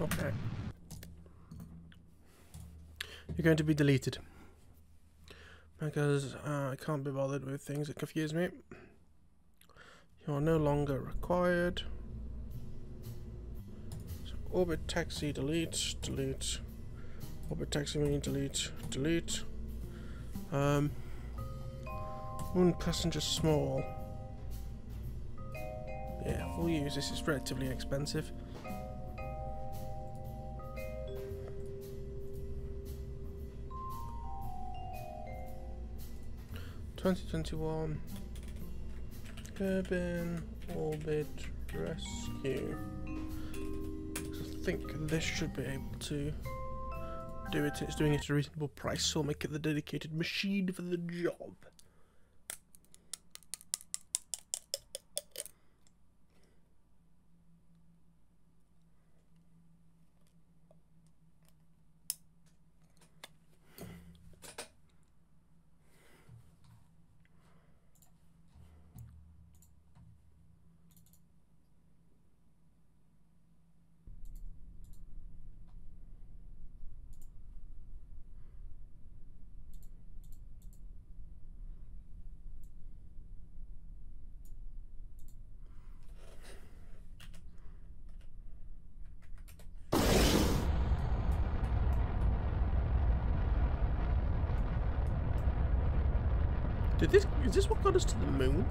Okay. You're going to be deleted. Because uh, I can't be bothered with things that confuse me. You are no longer required. So orbit taxi delete, delete. Orbit taxi me delete, delete. Um, Mun passenger small. Yeah, we'll use this. It's relatively expensive. Twenty twenty one Kerbin Orbit Rescue. I think this should be able to do it. It's doing it at a reasonable price, so I'll make it the dedicated machine for the job. Did this is this what got us to the Mun?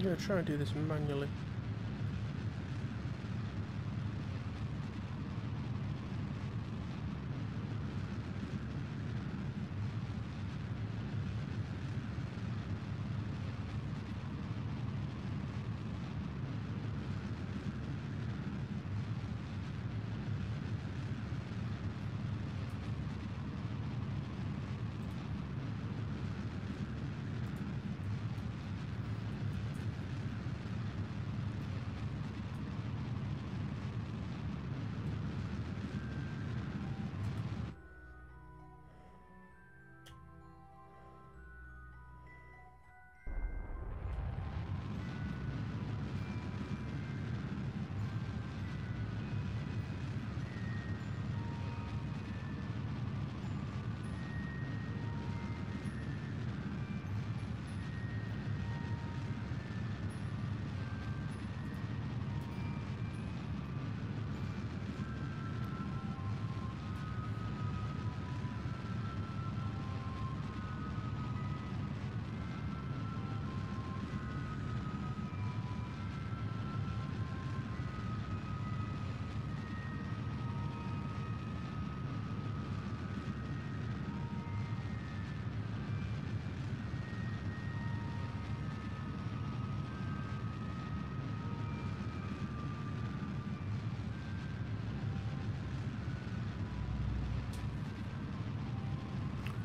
I'm gonna try and do this manually.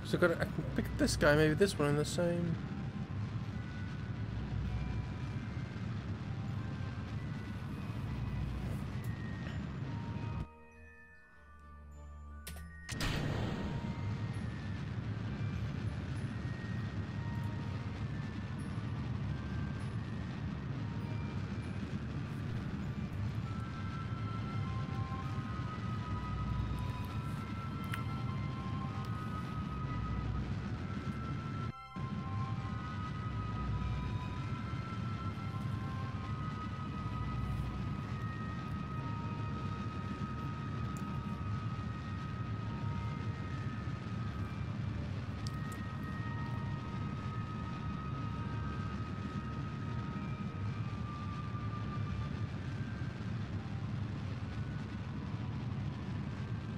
So I got I can pick this guy, maybe this one in the same.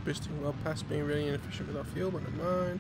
Boosting well past being really inefficient with our fuel, but never mind.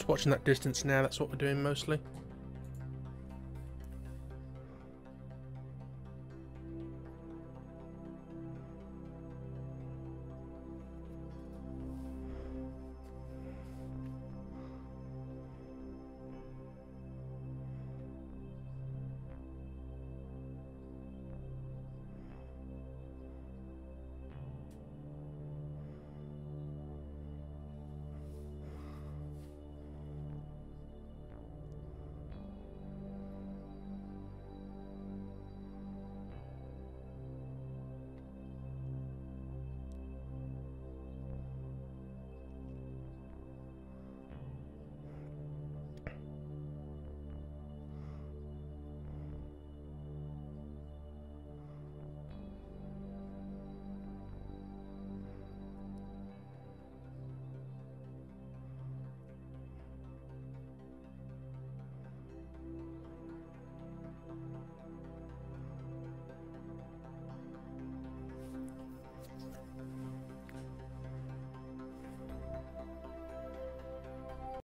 Just watching that distance now, that's what we're doing mostly.